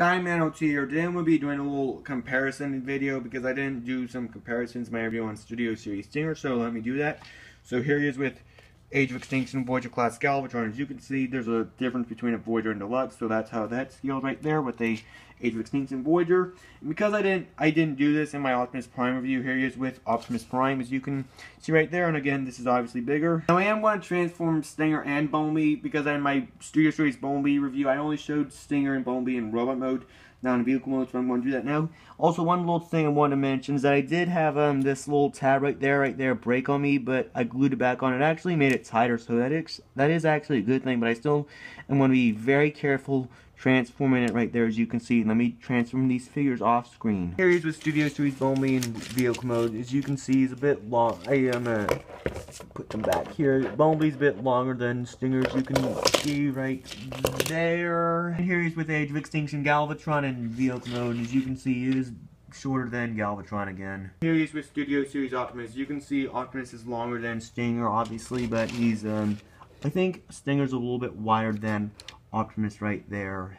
Skyman OT here. Today I'm going to be doing a little comparison video because I didn't do some comparisons my review on Studio Series Stinger, so let me do that. So here he is with Age of Extinction Voyager class Galvatron. As you can see, there's a difference between a Voyager and Deluxe, so that's how that's scaled right there with a Age of Extinction Voyager. And because I didn't I didn't do this in my Optimus Prime review, here he is with Optimus Prime, as you can see right there. And again, this is obviously bigger. Now I am going to transform Stinger and Bumblebee because in my Studio Series Bumblebee review, I only showed Stinger and Bumblebee in robot mode now in vehicle mode, so I'm going to do that now. Also, one little thing I want to mention is that I did have um, this little tab right there, right there, break on me, but I glued it back on. It actually made it tighter, so that is, that is actually a good thing, but I still am going to be very careful transforming it right there as you can see. Let me transform these figures off screen. Here he is with Studio Series Bumblebee in vehicle mode. As you can see, he's a bit long. I am uh, put them back here. Bumblebee's a bit longer than Stingers. You can see right there. And here he's with Age of Extinction Galvatron in vehicle mode. As you can see, is shorter than Galvatron again. Here he's with Studio Series Optimus. You can see Optimus is longer than Stinger, obviously, but he's, um, I think Stinger's a little bit wider than Optimus right there.